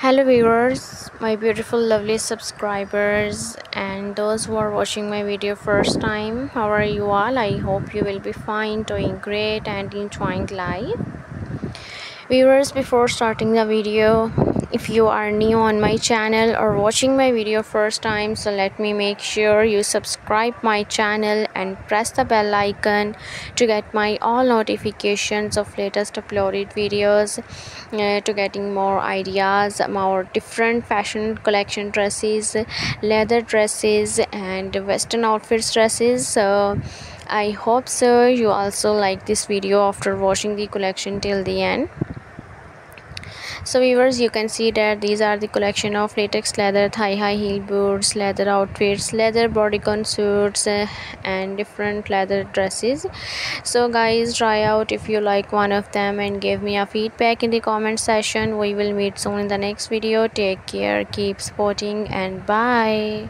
hello viewers my beautiful lovely subscribers and those who are watching my video first time how are you all? I hope you will be fine doing great and enjoying life viewers before starting the video if you are new on my channel or watching my video first time so let me make sure you subscribe my channel and press the bell icon to get my all notifications of latest uploaded videos uh, to getting more ideas more different fashion collection dresses leather dresses and western outfits dresses. So i hope so you also like this video after watching the collection till the end so viewers you can see that these are the collection of latex leather thigh high heel boots leather outfits leather bodycon suits uh, and different leather dresses. So guys try out if you like one of them and give me a feedback in the comment section. We will meet soon in the next video. Take care. Keep supporting and bye